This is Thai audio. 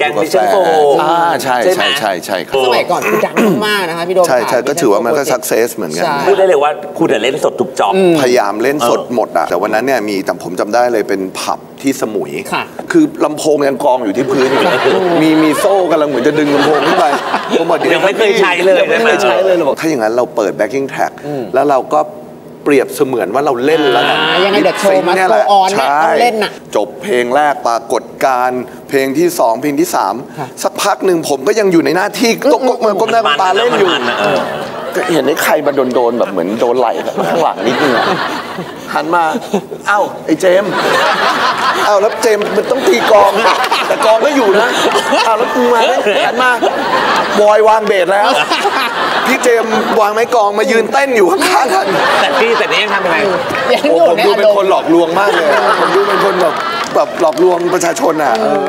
แก๊ง Mission Four อ่าใช่ใช่ไหมใช่ใช่ใช่ครับสมัยก่อนคือดังมากๆนะคะพี่โดมใช่ใช่ค่ะก็ถือว่ามันก็ success เหมือนกันใช่พูดได้เลยว่าคุณเล่นสดทุก job พยายามเล่นสดเออหมดอะแต่วันนั้นเนี่ยมีแต่ผมจำได้เลยเป็นผับที่สมุยค่ะคือลำโพงยังกองอยู่ที่พื้นอยู่เลยมีมีโซ่กำลังเหมือนจะดึงลำโพงขึ้นไปผมบอกเดี๋ยวยังไม่เคยใช้เลยงไม่เคยใช้เลยเราบอกถ้าอย่างนั้นเราเปิด backing track แล้วเราก็ เปรียบเสมือนว่าเราเล่นแล้วกันอ่ายังไงเดี๋ยวโชว์ Lip sync มาเนี่ยแหละ go on เนี่ยใช่ต้องเล่นน่ะจบเพลงแรกปรากฏการณ์เพลงที่สองเพลงที่สามค่ะสักพักหนึ่งผมก็ยังอยู่ในหน้าที่ก้มก้มก้มหน้าก้มตาเล่นอยู่มันๆนะเออก็เห็นไอ้ใครมาโดนโดนๆแบบเหมือนโดนไหล่แบบข้างหลังนิดนึงอะหันมา เอ้าไอ้เจมส์เอ้าแล้วเจมส์มันต้องตีกลอง แต่กลองก็อยู่นะ เอ้าแล้วกูมาไหมหันมาบอยวางเบสแล้ว พี่เจมส์วางไม้กลองมายืนเต้นอยู่ข้างๆกันแต่พี่แต่นี่ยังทำยังไงยังโอ้อยู่ผมในดูอาเป็นรมคนณ์หลอกลวงมากเลยอะผมดูเป็นคนแบบแบบหลอกลวงประชาชนอะเออ